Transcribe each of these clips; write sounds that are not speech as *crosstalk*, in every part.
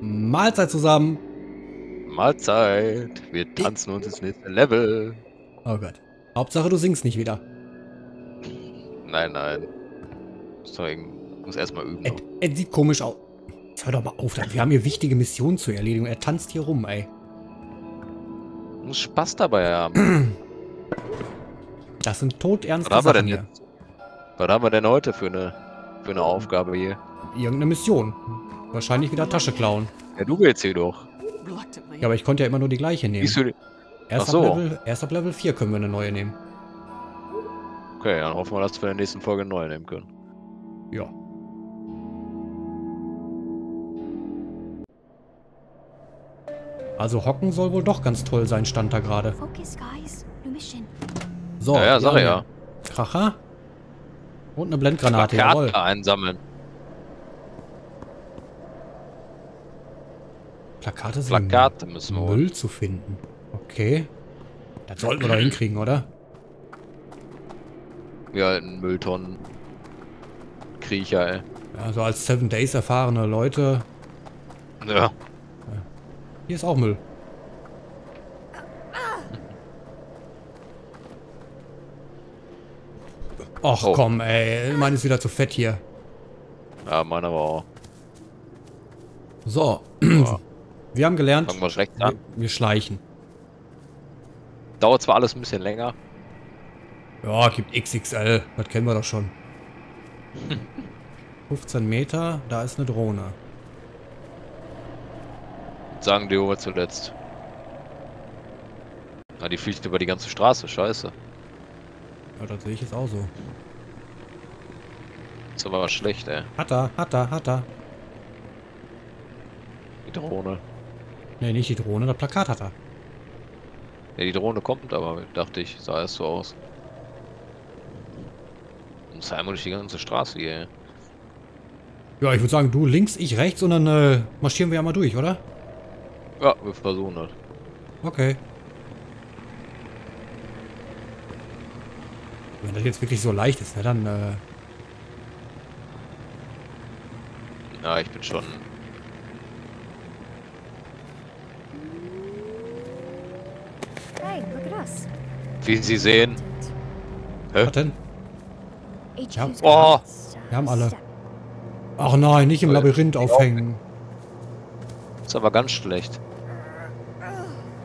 Mahlzeit zusammen. Mahlzeit. Wir tanzen uns ins nächste Level. Oh Gott. Hauptsache, du singst nicht wieder. Nein, nein. Deswegen muss erstmal üben. Er, er sieht komisch aus. Jetzt hör doch mal auf, wir haben hier wichtige Missionen zu erledigen. Er tanzt hier rum, ey. Muss Spaß dabei haben. Das sind todernste Was haben wir Sachen denn hier. jetzt? Was haben wir denn heute für eine, für eine Aufgabe hier? Irgendeine Mission. Wahrscheinlich wieder Tasche klauen. Ja, du willst hier doch. Ja, aber ich konnte ja immer nur die gleiche nehmen. Du, Erst, Ach so. ab Level, erst ab Level 4 können wir eine neue nehmen. okay, dann hoffen wir, dass wir in der nächsten Folge eine neue nehmen können. Ja. Also hocken soll wohl doch ganz toll sein, stand da gerade. So, ja, ja, sag ja. Kracher. Und eine Blendgranate, Plakate jawohl. einsammeln. Plakate sind Plakate müssen wir holen. Müll zu finden. Okay. Das sollten wir doch hinkriegen, oder? Wir halten Mülltonnen. Kriecher, ey. Also als Seven Days erfahrene Leute. Ja. Hier ist auch Müll. Och Oh. komm, ey. Meine ist wieder zu fett hier. Ja, meiner war auch. So. Ja. *clears throat* Wir haben gelernt, Fangen wir wir, an. wir schleichen. Dauert zwar alles ein bisschen länger. Ja, gibt XXL. Das kennen wir doch schon. *laughs* 15 Meter, da ist eine Drohne. Sagen die wir zuletzt. Na, die fliegt über die ganze Straße, scheiße. Ja, das sehe ich jetzt auch so. Das ist aber schlecht, ey. Hat er, hat er, hat er. Die Drohne. Ne, nicht die Drohne, das Plakat hat er. Ja, die Drohne kommt, aber dachte ich, sah erst so aus. Muss einmal durch die ganze Straße hier. Ja, ich würde sagen, du links, ich rechts und dann äh, marschieren wir ja mal durch, oder? Ja, wir versuchen das. Okay. Wenn das jetzt wirklich so leicht ist, ne, dann äh, Ja, ich bin schon. Wie Sie sehen. Hä? was denn? HQ's Oh. guys. Wir haben alle. Ach nein, nicht im Labyrinth aufhängen. Ist aber ganz schlecht.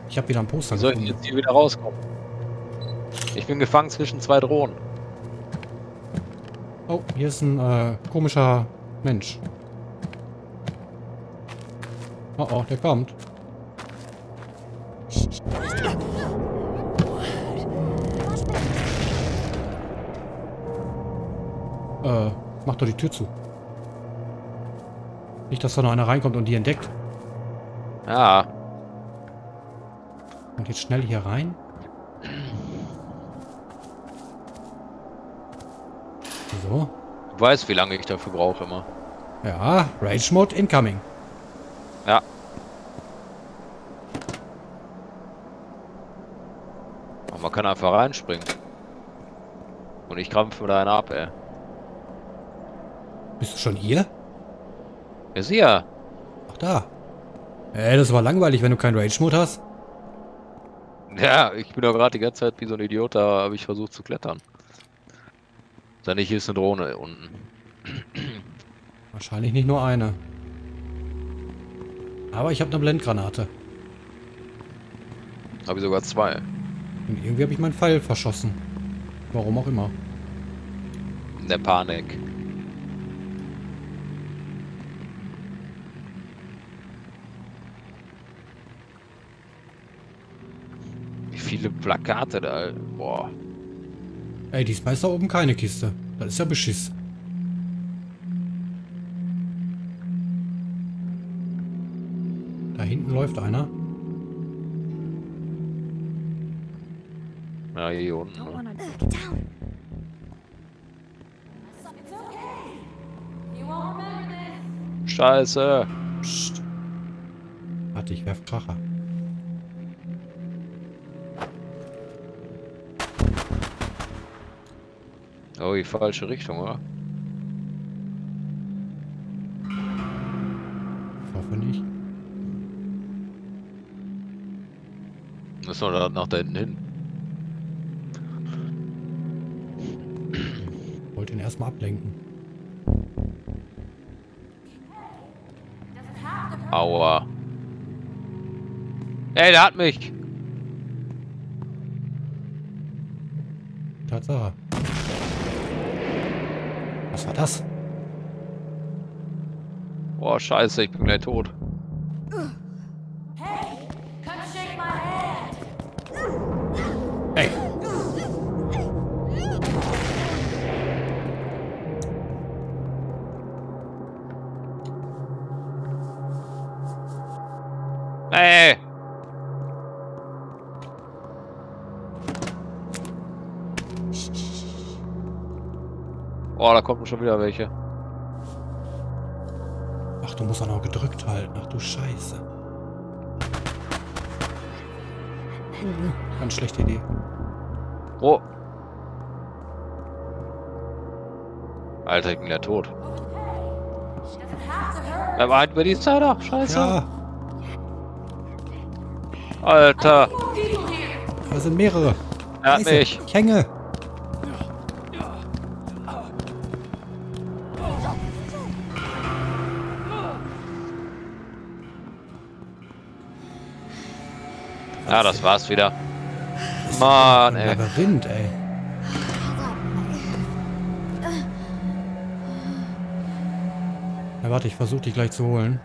Ich habe wieder ein Poster soll ich jetzt hier wieder rauskommen? Ich bin gefangen zwischen zwei Drohnen. Oh, hier ist ein äh, komischer Mensch. Oh oh, der kommt. Mach doch die Tür zu. Nicht, dass da noch einer reinkommt und die entdeckt. Ja, Und jetzt schnell hier rein. So. du weißt, wie lange ich dafür brauche immer. Ja, Rage Mode incoming. Ja. Aber man kann einfach reinspringen. Und ich krampfe da einen ab, ey. Bist du schon hier? Ja, sieh ja. Ach da. Ey, das war langweilig, wenn du keinen Rage Mode hast. Ja, ich bin doch gerade die ganze Zeit wie so ein Idiot, da habe ich versucht zu klettern. Dann hier ist eine Drohne unten. Wahrscheinlich nicht nur eine. Aber ich habe eine Blendgranate. Habe ich sogar zwei. Und irgendwie habe ich meinen Pfeil verschossen. Warum auch immer. In der Panik. Wie viele Plakate da. Boah. Ey, diesmal ist da oben keine Kiste. Das ist ja Beschiss. Da hinten läuft einer. Ja, hier unten. Ne? Scheiße. Psst. Warte, ich werf Kracher. aber die falsche Richtung, oder? Hoffe nicht. Müssen wir da nach da hinten hin. Wollte ihn erstmal ablenken. Aua. Ey, der hat mich. Tatsache. Was war das? Boah, scheiße, ich bin gleich tot. Oh, da kommen schon wieder welche. Ach, du musst auch noch gedrückt halten. Ach du Scheiße. Ganz schlechte Idee. Oh. Alter, ich bin ja tot. Er war halt über die Zeit ab. Scheiße. Ja, Alter. da sind mehrere. Er hat mich. Ich hänge. Ja, das war's wieder. Mann, ey. Labyrinth, ey. Ja, warte, ich versuche dich gleich zu holen.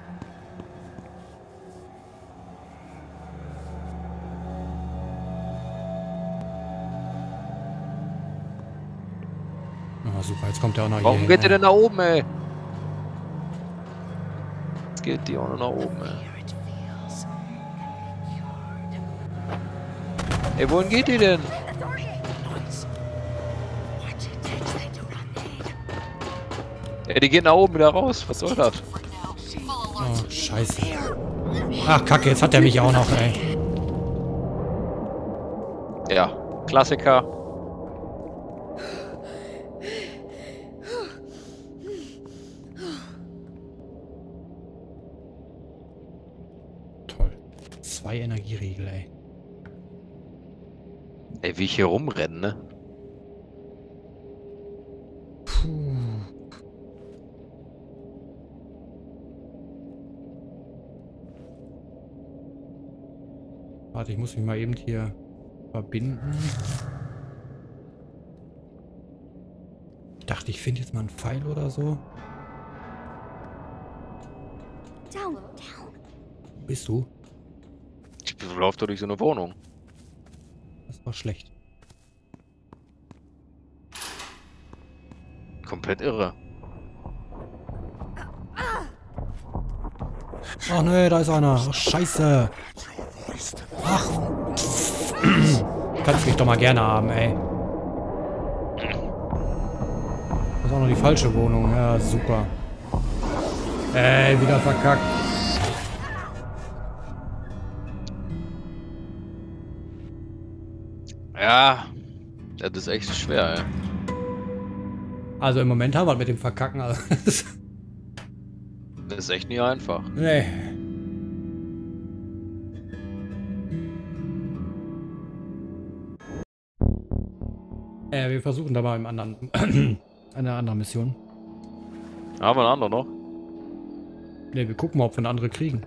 Ah, super, jetzt kommt der auch noch Warum geht hin, ihr denn nach oben, ey? Jetzt geht die auch noch nach oben, ey. Ey, wohin geht die denn? Ey, die geht nach oben wieder raus. Was soll das? Oh, scheiße. Ach, kacke, jetzt hat er mich auch noch, ey. Ja, Klassiker. Toll. Zwei Energieriegel, ey. Ey, wie ich hier rumrenne, ne? Puh. Warte, ich muss mich mal eben hier verbinden. Ich dachte, ich finde jetzt mal einen Pfeil oder so. Down, down. Wo bist du? Ich laufe durch so eine Wohnung. War schlecht. Komplett irre. Ach nee, da ist einer. Ach, scheiße. Ach. Kannst mich doch mal gerne haben, ey. Das ist auch noch die falsche Wohnung. Ja, super. Ey, wieder verkackt. Ja, das ist echt schwer, ey. Also im Moment haben wir mit dem Verkacken. Also, *laughs* das ist- Das ist echt nie einfach. nee. Äh, wir versuchen da mal im anderen. *clears throat* eine andere Mission. Haben wir einen anderen noch? Ne, wir gucken mal, ob wir eine andere kriegen.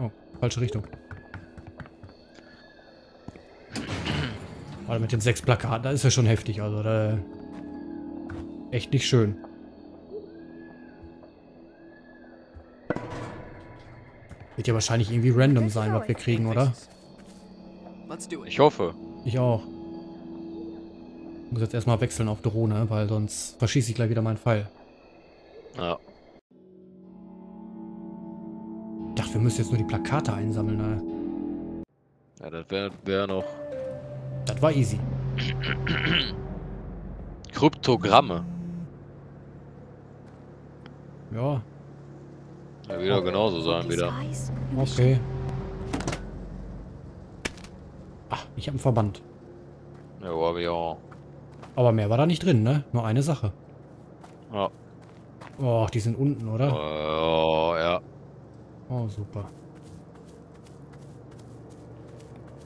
Oh, falsche Richtung. Warte, mit den sechs Plakaten, das ist ja schon heftig, also da... Echt nicht schön. Wird ja wahrscheinlich irgendwie random sein, was wir kriegen, oder? Ich hoffe. Ich auch. Ich muss jetzt erstmal wechseln auf Drohne, weil sonst verschieße ich gleich wieder meinen Pfeil. Ja. Ich dachte, wir müssen jetzt nur die Plakate einsammeln, ne? Ja, das wäre wär noch Das war easy. Kryptogramme. Ja, Ja, wieder genauso sein wieder. Okay. Ach, ich habe einen Verband. Ja, aber ja. Aber mehr war da nicht drin, ne? Nur eine Sache. Ja. Oh, die sind unten, oder? Oh, ja. Oh, super.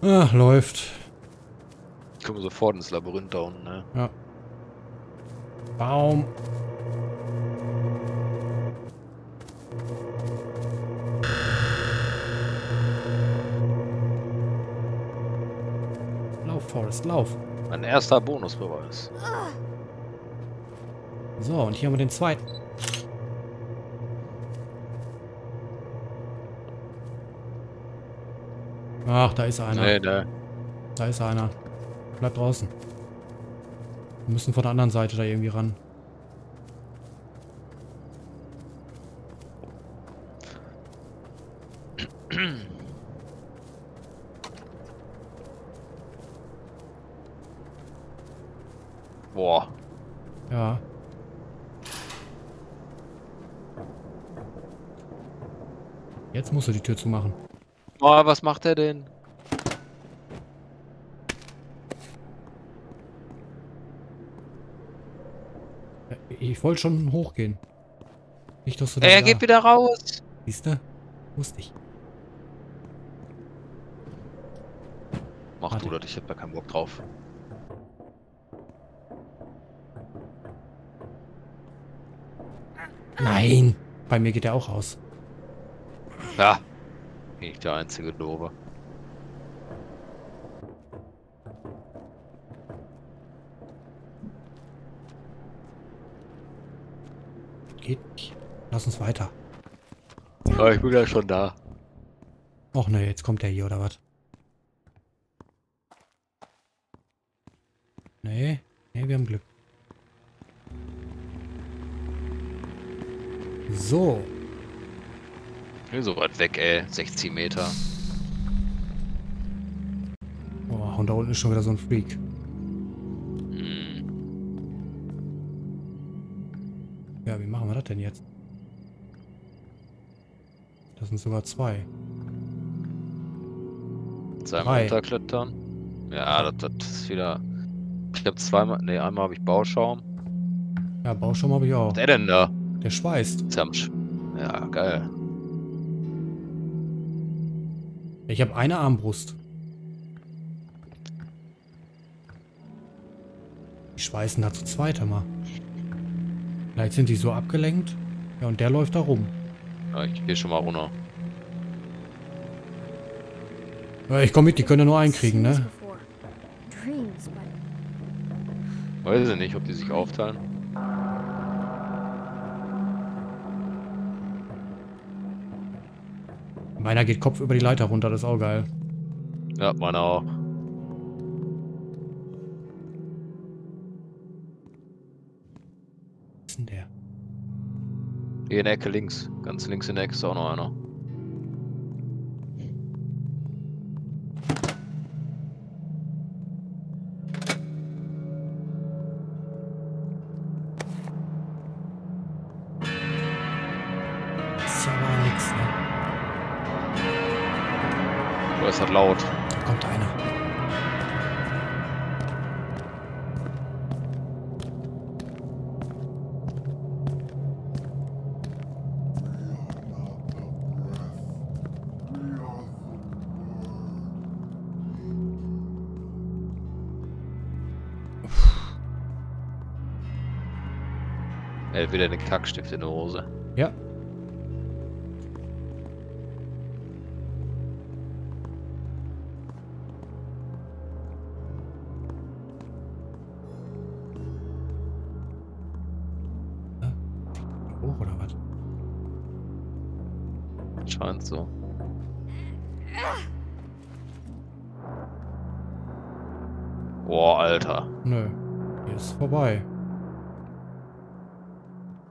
Ah, läuft. Kommen wir sofort ins Labyrinth da unten, ne? Ja. Baum. Lauf, Forrest, lauf. Mein erster Bonusbeweis. So, und hier haben wir den zweiten. Ach, da ist einer. Nee, ne. Da ist einer. Bleib draußen. Wir müssen von der anderen Seite da irgendwie ran. Boah. Ja. Jetzt musst du die Tür zumachen. Boah, was macht er denn? Ja, Ich wollte schon hochgehen. Nicht, dass du da Er geht wieder raus. Siehste? Wusste ich. Mach Warte. du das, ich hab da keinen Bock drauf. Nein! Bei mir geht er auch aus. Ja. Bin ich der einzige Doofe. Geht nicht. Lass uns weiter. Aber ich bin ja schon da. Och ne, jetzt kommt der hier, oder was? Nee, nee, wir haben Glück. So. So weit weg, ey. 60 Meter. Oh, und da unten ist schon wieder so ein Freak. Hm. Ja, wie machen wir das denn jetzt? Das sind sogar zwei. Zweimal runterklettern. Ja, das, das ist wieder. Ich hab zweimal. Ne, einmal habe ich Bauschaum. Ja, Bauschaum habe ich auch. Der denn da? Der schweißt. Ist am Sch ja, geil. Ich habe eine Armbrust. Die schweißen da zu zweit immer. Vielleicht sind die so abgelenkt. Ja, und der läuft da rum. Ich geh schon mal runter. Ja, ich komme mit, die können ja nur einkriegen, Seen this ne? Weiß ich nicht, ob die sich aufteilen. Meiner geht Kopf über die Leiter runter, das ist auch geil. Ja, meiner auch. Hier in Ecke links. Ganz links in der Ecke ist auch noch einer. Den Kackstift in der Hose. Ja. Hoch oder was? Scheint so. Boah, Alter. Nö. Hier ist vorbei.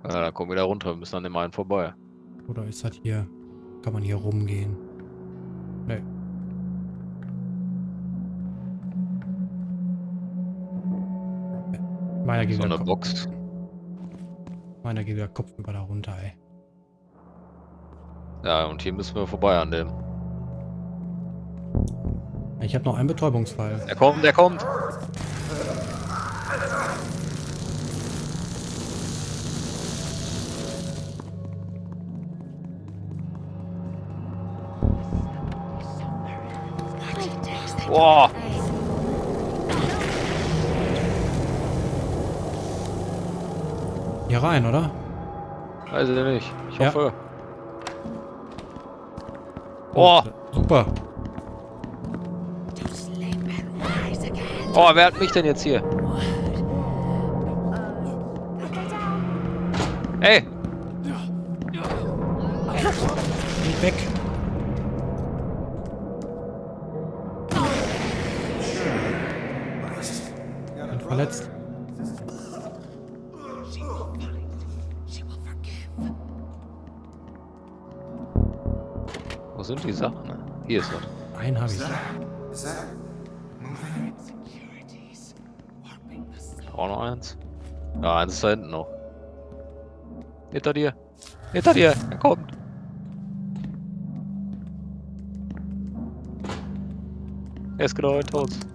Ja, dann kommen wir wieder runter. Wir müssen an dem einen vorbei. Oder ist das hier? Kann man hier rumgehen? Nee. Meiner geht, So eine Kopf, Box. meiner geht wieder Kopf über da runter, ey. Ja, und hier müssen wir vorbei an dem. Ich habe noch einen Betäubungsfall. Der kommt, der kommt. Boah. Hier rein, oder? Weiß ich nicht. Ich Ja. hoffe. Oh, Super. oh, wer hat mich denn jetzt hier? Hey, Geh weg. Verletzt. wo sind die Sachen? Hier ist was. Einen habe ich. Auch noch eins. Ja, eins ist da hinten noch. Hinter dir. Hinter dir. Er kommt. Er ist genau hinter uns.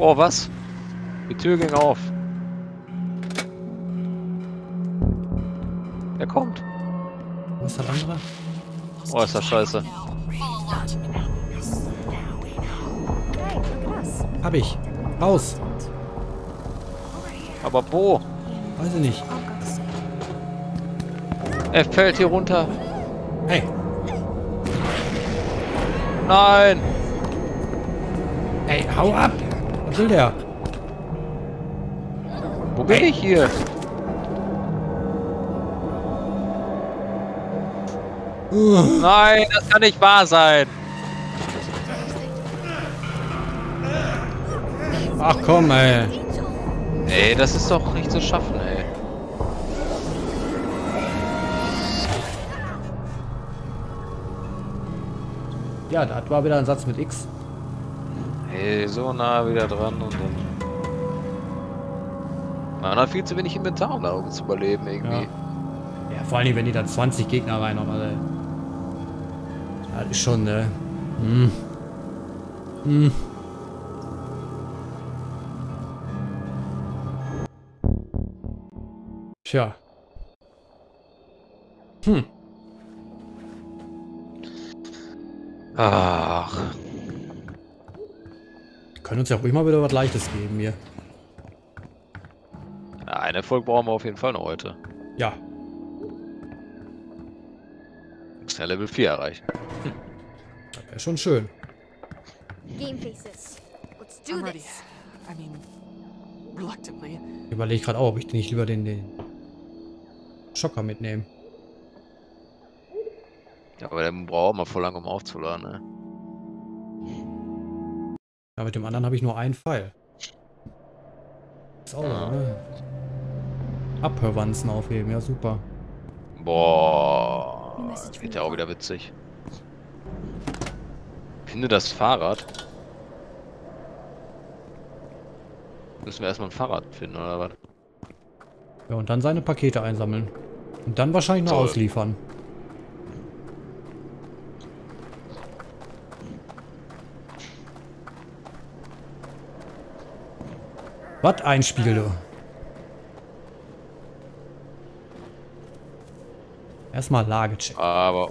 Boah, was? Die Tür ging auf. Er kommt. Wo ist der andere? Oh, ist das scheiße. Hey. Hab ich. Raus. Aber wo? Weiß ich nicht. Er fällt hier runter. Hey. Nein! Ey, hau ab. Will der? Wo bin ich hier? Nein, das kann nicht wahr sein. Ach komm, ey. Ey, das ist doch nicht zu schaffen, ey. Ja, das war wieder ein Satz mit X. So nah wieder dran und dann. Man hat viel zu wenig Inventar, um da oben zu überleben, irgendwie. Ja, vor allem, wenn die da 20 Gegner reinhauen, Alter. Das ist schon, ne? Hm. Hm. Tja. Hm. Ach, Können uns ja ruhig mal wieder was Leichtes geben hier. ja, einen Erfolg brauchen wir auf jeden Fall noch heute. Ja. Muss ja Level 4 erreichen. Das wäre schon schön. Ich überlege gerade auch, ob ich nicht lieber den, den Schocker mitnehmen. Ja, aber der braucht auch mal voll lange, um aufzuladen, ne? Ja, mit dem anderen habe ich nur einen Pfeil. Ist auch, Ja. ne? Abhörwanzen aufheben, ja super. Boah, wird ja auch wieder witzig. Finde das Fahrrad. Müssen wir erstmal ein Fahrrad finden, oder was? Ja, und dann seine Pakete einsammeln. Und dann wahrscheinlich noch Toll. ausliefern. Was ein Spiel, du. Erstmal Lagecheck. Aber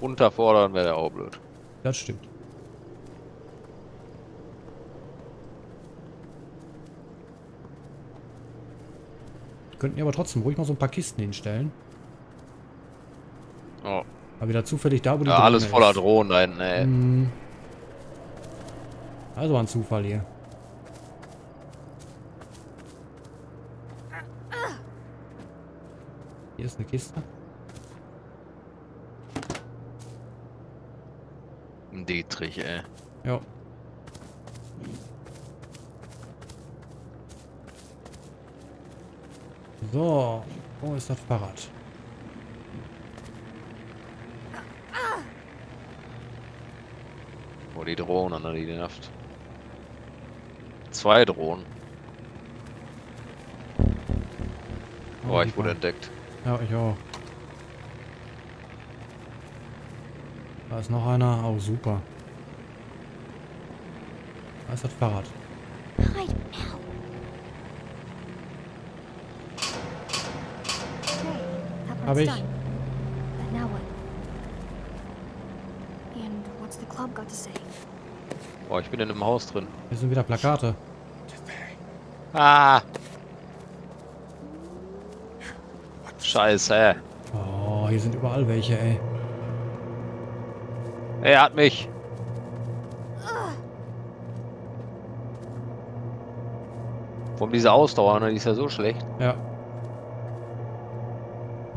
unterfordern wäre auch blöd. Das stimmt. Könnten ja aber trotzdem ruhig mal so ein paar Kisten hinstellen. Oh. Mal wieder zufällig da, wo die Ja, alles voller ist. Drohnen da hinten, ey. Mhm. Also ein Zufall hier. Kiste. Ein Dietrich, ey. Ja. So, wo ist das Fahrrad? Oh, die Drohnen, ne, die nervt. Zwei Drohnen. Oh, ich wurde entdeckt. Ja, ich auch. Da ist noch einer. Oh, super. Da ist das Fahrrad. Hide now. Okay, Hab ich. Boah, ich bin in einem Haus drin. Hier sind wieder Plakate. Ah! Scheiße. Oh, hier sind überall welche, ey. Er hat mich. Warum diese Ausdauer, ne? Die ist ja so schlecht. Ja.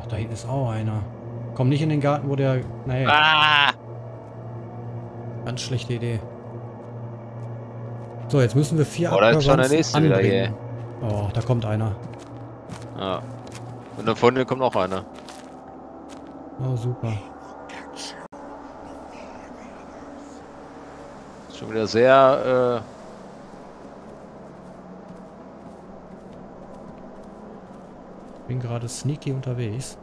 Ach, da hinten ist auch einer. Komm nicht in den Garten, wo der... Nee, Ah! ganz schlechte Idee. So, jetzt müssen wir vier Oh, da ist schon der nächste wieder anbringen. Oh, da kommt einer. Ja. Und dann vorne kommt noch einer. Oh, super. Ist schon wieder sehr, äh, Bin gerade sneaky unterwegs.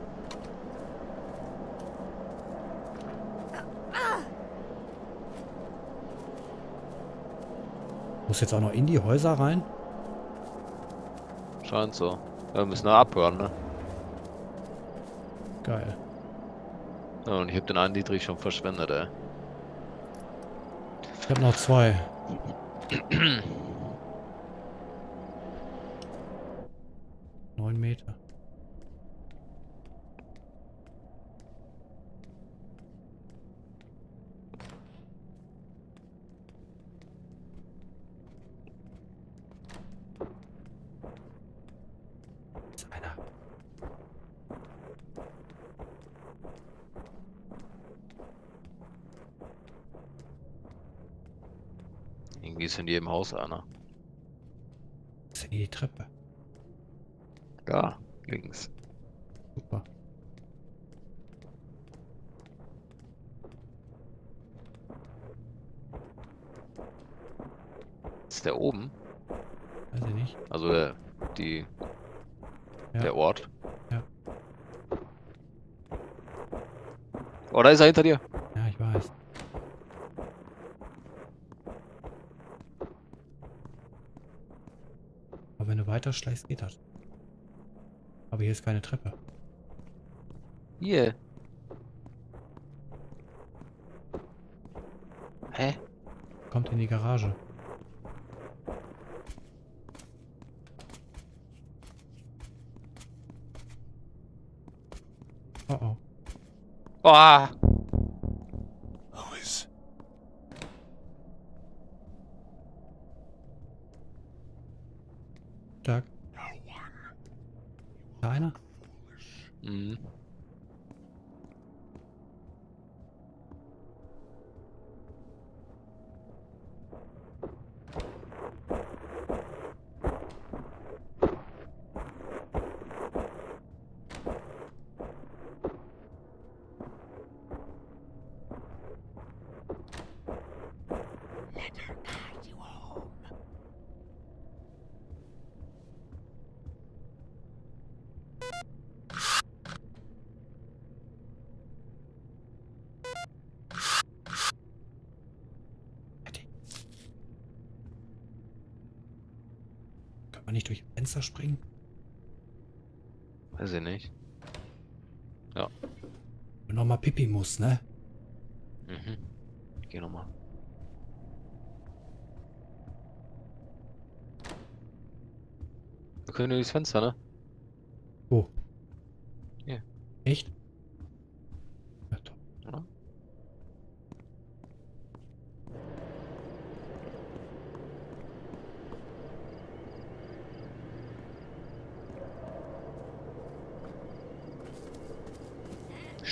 Muss jetzt auch noch in die Häuser rein? scheint so. Ja, wir müssen noch abhören, ne? Geil. Ja, und ich hab den einen Dietrich schon verschwendet, ey. Ich habe noch zwei. *clears throat* Neun Meter. Ist einer. Irgendwie ist in jedem Haus einer. Ist in die Treppe. Da, links. Super. Ist der oben? Weiß ich nicht. Also der, die, Ja. der Ort. Ja. Oh, da ist er hinter dir. Ja, ich weiß. Aber schleichst, geht das. Aber hier ist keine Treppe. Hier. Hä? Kommt in die Garage. Oh oh. Oh, Kann man nicht durch Fenster springen? Weiß ich nicht. Wenn noch mal Pipi muss, ne? Mhm. Ich geh nochmal. Wir können durchs Fenster, ne? Wo? Hier. Echt? Ja, top. Oder?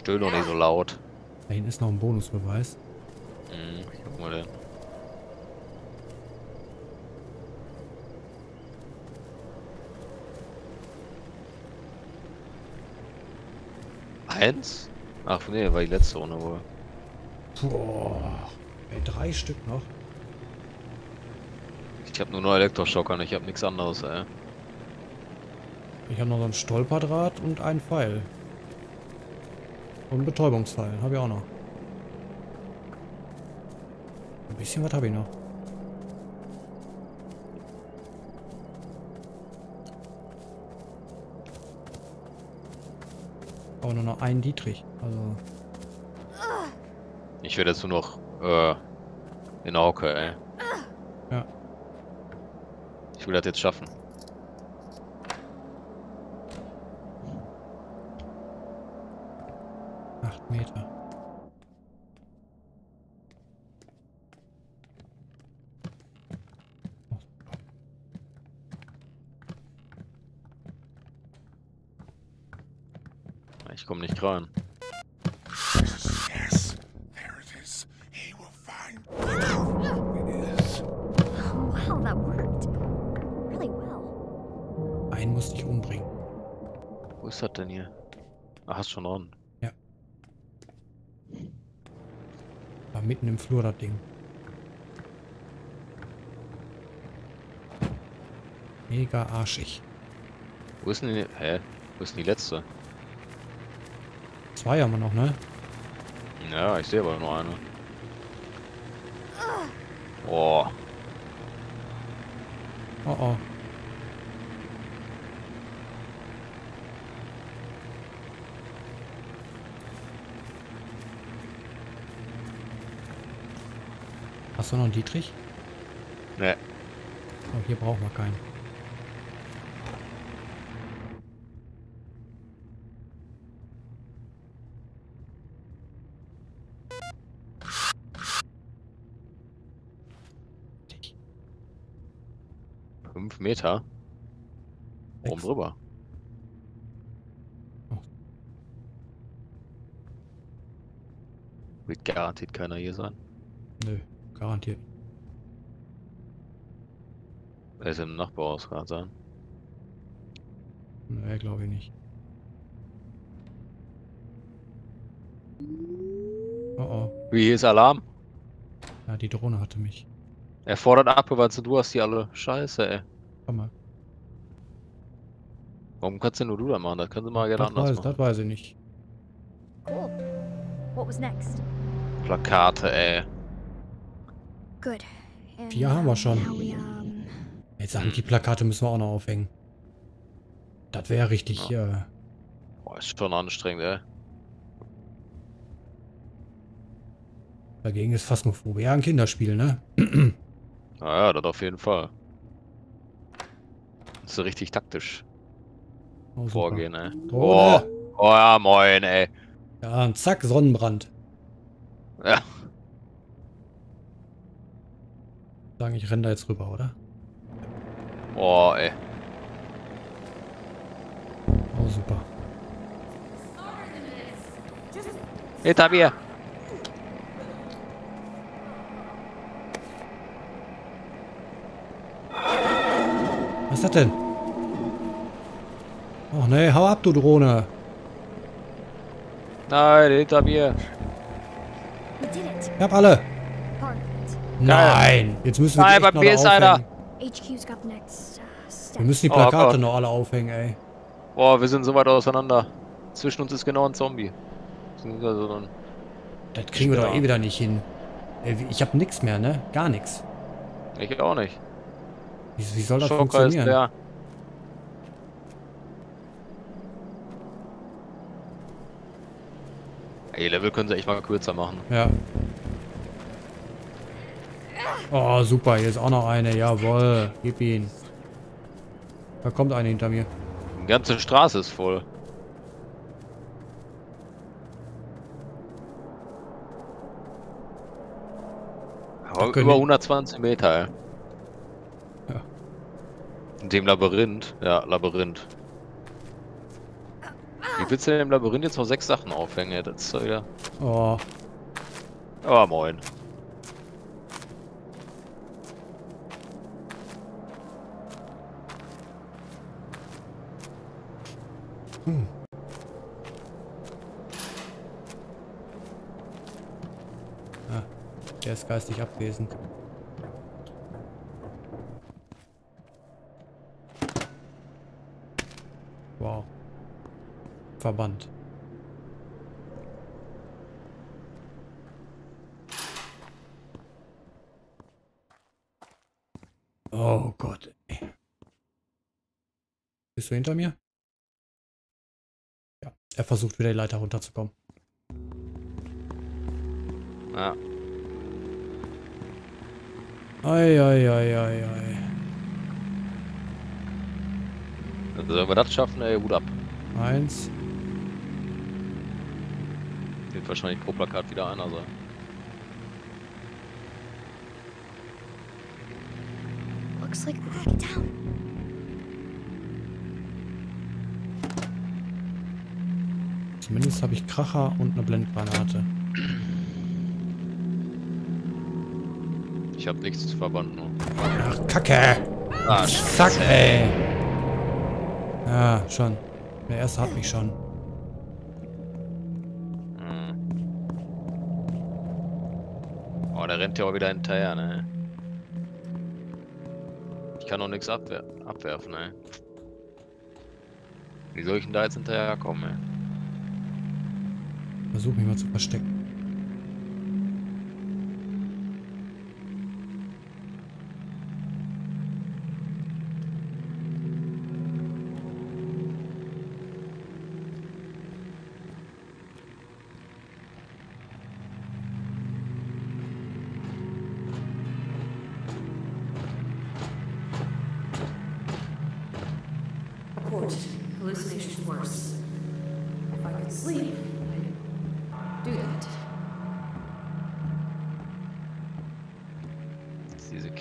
Stöhn doch nicht so laut. Da hinten ist noch ein Bonusbeweis. Mhm, guck mal den. Eins? Ach nee, war die letzte Runde wohl. Boah. Ey, drei Stück noch. Ich habe nur noch Elektroschocker, ich habe nichts anderes, ey. Ich habe noch so einen Stolperdraht und einen Pfeil. Und Betäubungsfall. Habe ich auch noch. Ein bisschen was habe ich noch. Aber nur noch einen Dietrich. Also. Ich werde jetzt nur noch äh, in der Hocke, ey. Ja. Ich will das jetzt schaffen. Flur das Ding. Mega arschig. Wo ist denn die. Hä? Wo ist denn die letzte? Zwei haben wir noch, ne? Ja, ich sehe aber nur eine. Oh, Oh oh. Hast du noch einen Dietrich? ne. Oh, hier brauchen wir keinen. Fünf Meter? Oben drüber. Oh. Wird garantiert keiner hier sein. Nö, garantiert. Er ist im Nachbarhaus gerade sein. Nö, glaube ich nicht. Oh oh. Wie hier ist Alarm? Ja, die Drohne hatte mich. Er fordert ab, weil du hast die alle. Scheiße, ey. Komm mal. Warum kannst denn nur du da machen? Das kannst du mal gerne Das anders weiß, machen. das weiß ich nicht. Cool. What was next? Plakate, ey. Vier haben wir schon. now we, Jetzt sagen die Plakate müssen wir auch noch aufhängen. Das wäre richtig, äh, Boah, ist schon anstrengend, ey. dagegen ist fast nur ja ein Kinderspiel, ne? *clears throat* Naja, das auf jeden Fall. Das ist richtig taktisch Oh, vorgehen, ey. Oh, Drohne. oh ja, moin, ey. Ja, und zack, Sonnenbrand. Ja. Sagen, ich renne da jetzt rüber, oder? Oh, ey. Oh, super. Hinter mir. Was ist das denn? Och ne, hau ab, du Drohne. Nein, hinter mir. Ich hab alle. Nein, jetzt müssen wir die Nein, echt bei noch mir da ist einer. uh. Wir müssen die Oh Plakate Gott. noch alle aufhängen, ey. Boah, wir sind so weit auseinander. Zwischen uns ist genau ein Zombie. Beziehungsweise so ein- Das kriegen wir doch eh wieder nicht hin. Ich hab nix mehr, ne? Gar nix. Ich auch nicht. Wie, wie soll das Schocker ist funktionieren? Ey, Level können sie echt mal kürzer machen. Ja. Oh, super. Hier ist auch noch eine. Jawohl. Gib ihn. Da kommt eine hinter mir. Die ganze Straße ist voll. Aber über die- 120 Meter, ey. Ja. In dem Labyrinth. Ja, Labyrinth. Wie willst du denn im Labyrinth jetzt noch sechs Sachen aufhängen? Das ist doch wieder... Oh. Oh, moin. Ist geistig abwesend. Wow. Verbannt. Oh Gott. Bist du hinter mir? Ja, Er versucht wieder die Leiter runterzukommen. Ja. Ei, ei, ei, ei, ei. Also wenn wir das schaffen, ey, Hut ab. Eins. Wird wahrscheinlich pro Plakat wieder einer sein. Looks like we gotta get down. Zumindest habe ich Kracher und eine Blendgranate. *clears throat* Ich habe nichts zu verbannen. Nur. Ach, Kacke! Ah, Zack, ey! Ja, schon. Der erste hat mich schon. Hm. Oh, der rennt ja auch wieder hinterher, ne? Ich kann auch nichts abwer abwerfen, ne? Wie soll ich denn da jetzt hinterherkommen, ey? Versuch mich mal zu verstecken.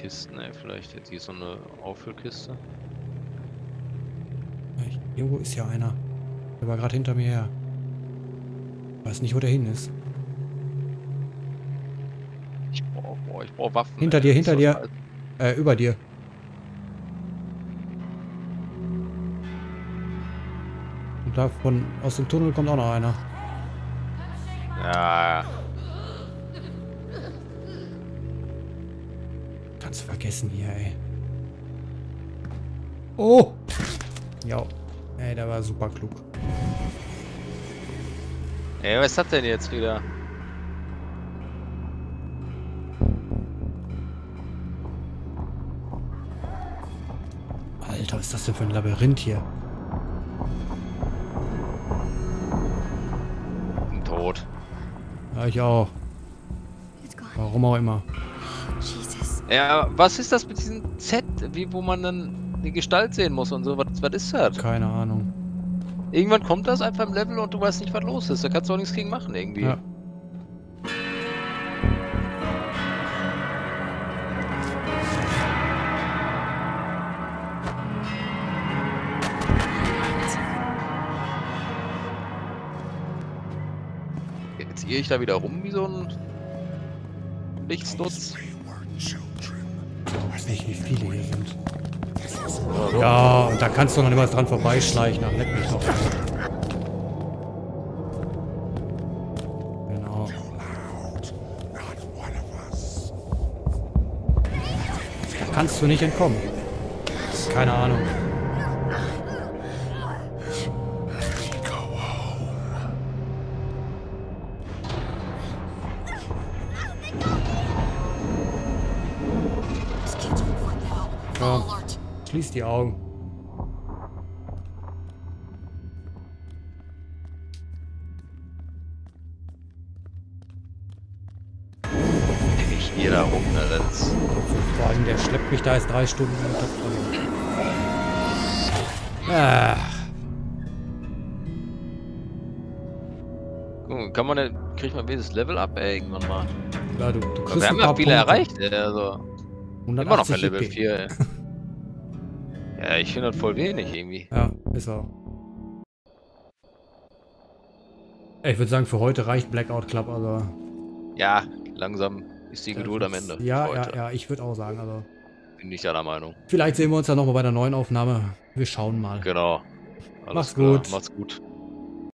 Kisten, ey, vielleicht jetzt hier so eine Auffüllkiste. Ich- Irgendwo ist ja einer. Der war gerade hinter mir her. Weiß nicht, wo der hin ist. Ich brauch, boah, ich brauch Waffen. Hinter ey. dir, hinter dir. Äh, über dir. Und da von aus dem Tunnel kommt auch noch einer. Ist das denn jetzt wieder? Alter, was ist das denn für ein Labyrinth hier? Ein Tod. Ja, ich auch. Warum auch immer. Jesus. Ja, was ist das mit diesem Z, wie, wo man dann die Gestalt sehen muss und so? Was, was ist das? Keine Ahnung. Irgendwann kommt das einfach im Level und du weißt nicht, was los ist. Da kannst du auch nichts gegen machen irgendwie. Ja. Jetzt irre ich da wieder rum wie so ein Nichtsnutz. Ich weiß nicht, wie viele hier sind. Ja, kannst du noch nicht mal dran vorbeischleichen. Ach, leck mich doch. Genau. Da kannst du nicht entkommen. Keine Ahnung. Komm, schließ die Augen. Mich da jetzt drei Stunden Guck mal, kann man denn, kriegt man dieses Level up, ey, irgendwann mal? ja, du, du Wir kriegst haben ein ja viele Punkte. erreicht, ey, also. 180 Immer noch kein Level EP. 4, ey. *laughs* Ja, ich finde das voll wenig irgendwie. Ja, ist. Ey, Ich würde sagen, für heute reicht Blackout Club, also. Ja, langsam ist die Geduld am Ende. Ja, ja, ja, ich würde auch sagen, also. Bin ich deiner Meinung. Vielleicht sehen wir uns ja nochmal bei der neuen Aufnahme. Wir schauen mal. Genau. Alles Mach's klar. gut. Macht's gut.